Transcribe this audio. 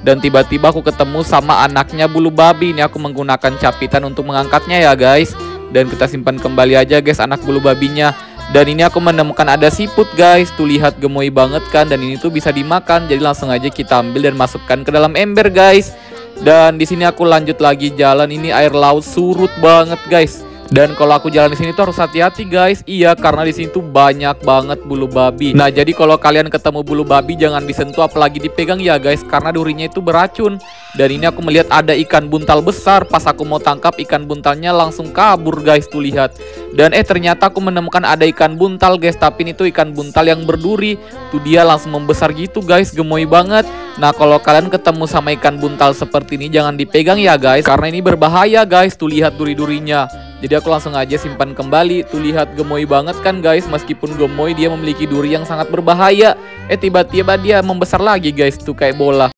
Dan tiba-tiba aku ketemu sama anaknya bulu babi. Ini aku menggunakan capitan untuk mengangkatnya ya guys. Dan kita simpan kembali aja guys anak bulu babinya. Dan ini aku menemukan ada siput guys. Tuh lihat gemoy banget kan. Dan ini tuh bisa dimakan. Jadi langsung aja kita ambil dan masukkan ke dalam ember guys. Dan di sini aku lanjut lagi jalan. Ini air laut surut banget guys. Dan kalau aku jalan di sini tuh harus hati-hati guys. Iya, karena di sini tuh banyak banget bulu babi. Nah, jadi kalau kalian ketemu bulu babi jangan disentuh apalagi dipegang ya guys, karena durinya itu beracun. Dan ini aku melihat ada ikan buntal besar. Pas aku mau tangkap ikan buntalnya langsung kabur guys, tuh lihat. Dan eh ternyata aku menemukan ada ikan buntal guys, tapi ini tuh ikan buntal yang berduri. Tuh dia langsung membesar gitu guys, gemoy banget. Nah, kalau kalian ketemu sama ikan buntal seperti ini jangan dipegang ya guys, karena ini berbahaya guys. Tuh lihat duri-durinya. Jadi aku langsung aja simpan kembali. Tuh lihat gemoy banget kan guys. Meskipun gemoy dia memiliki duri yang sangat berbahaya. Eh tiba-tiba dia membesar lagi guys. Tuh kayak bola.